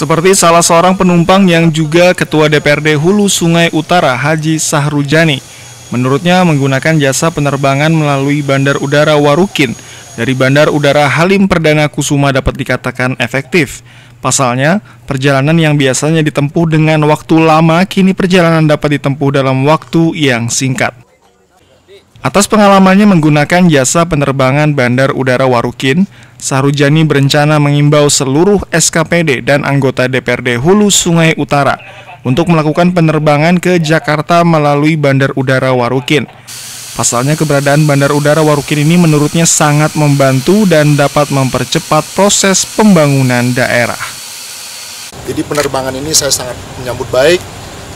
Seperti salah seorang penumpang yang juga Ketua DPRD Hulu Sungai Utara Haji Sahrujani. Menurutnya menggunakan jasa penerbangan melalui Bandar Udara Warukin dari Bandar Udara Halim Perdana Kusuma dapat dikatakan efektif. Pasalnya, perjalanan yang biasanya ditempuh dengan waktu lama kini perjalanan dapat ditempuh dalam waktu yang singkat. Atas pengalamannya menggunakan jasa penerbangan Bandar Udara Warukin, Sarujani berencana mengimbau seluruh SKPD dan anggota DPRD Hulu Sungai Utara untuk melakukan penerbangan ke Jakarta melalui Bandar Udara Warukin. Pasalnya keberadaan Bandar Udara Warukin ini menurutnya sangat membantu dan dapat mempercepat proses pembangunan daerah. Jadi penerbangan ini saya sangat menyambut baik,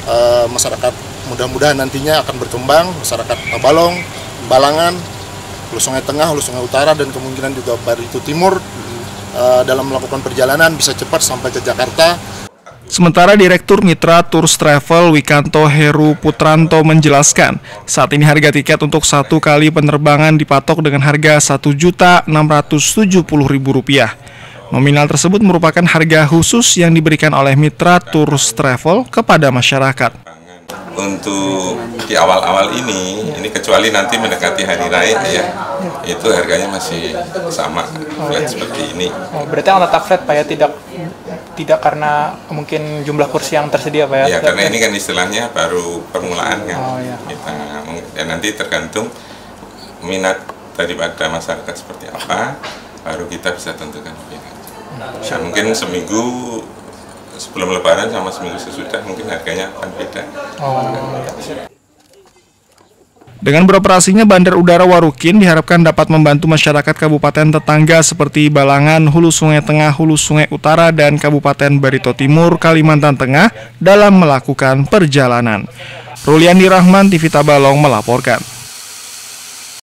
e, masyarakat mudah-mudahan nantinya akan berkembang masyarakat Tabalong, Balangan, Hulu Sungai Tengah, Hulu Sungai Utara dan kemungkinan juga Barito Timur uh, dalam melakukan perjalanan bisa cepat sampai ke Jakarta. Sementara Direktur Mitra Tours Travel Wikanto Heru Putranto menjelaskan, saat ini harga tiket untuk satu kali penerbangan dipatok dengan harga Rp1.670.000. Nominal tersebut merupakan harga khusus yang diberikan oleh Mitra Tours Travel kepada masyarakat untuk di awal-awal ini ini kecuali nanti mendekati hari raya ya itu harganya masih sama flat seperti ini. Oh, berarti yang tetap flat pak ya tidak tidak karena mungkin jumlah kursi yang tersedia pak ya? Ya karena ini kan istilahnya baru permulaan kan oh, ya. kita ya nanti tergantung minat daripada masyarakat seperti apa baru kita bisa tentukan Nah, mungkin seminggu sebelum lebaran sama seminggu sesudah mungkin harganya akan beda. Dengan beroperasinya Bandar Udara Warukin diharapkan dapat membantu masyarakat kabupaten tetangga seperti Balangan, Hulu Sungai Tengah, Hulu Sungai Utara, dan Kabupaten Barito Timur, Kalimantan Tengah dalam melakukan perjalanan. Ruliandi Rahman, TV Tabalong melaporkan.